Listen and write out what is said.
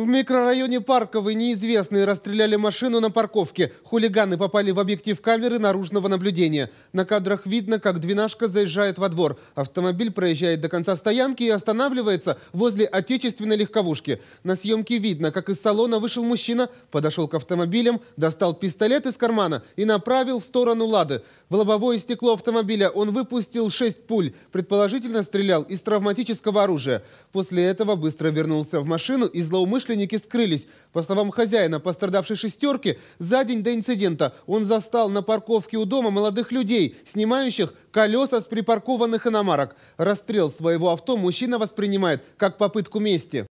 В микрорайоне Парковый неизвестные расстреляли машину на парковке. Хулиганы попали в объектив камеры наружного наблюдения. На кадрах видно, как двенашка заезжает во двор. Автомобиль проезжает до конца стоянки и останавливается возле отечественной легковушки. На съемке видно, как из салона вышел мужчина, подошел к автомобилям, достал пистолет из кармана и направил в сторону «Лады». В лобовое стекло автомобиля он выпустил шесть пуль. Предположительно стрелял из травматического оружия. После этого быстро вернулся в машину и злоумышленник злоумышленники скрылись. По словам хозяина пострадавшей «шестерки», за день до инцидента он застал на парковке у дома молодых людей, снимающих колеса с припаркованных иномарок. Расстрел своего авто мужчина воспринимает как попытку мести.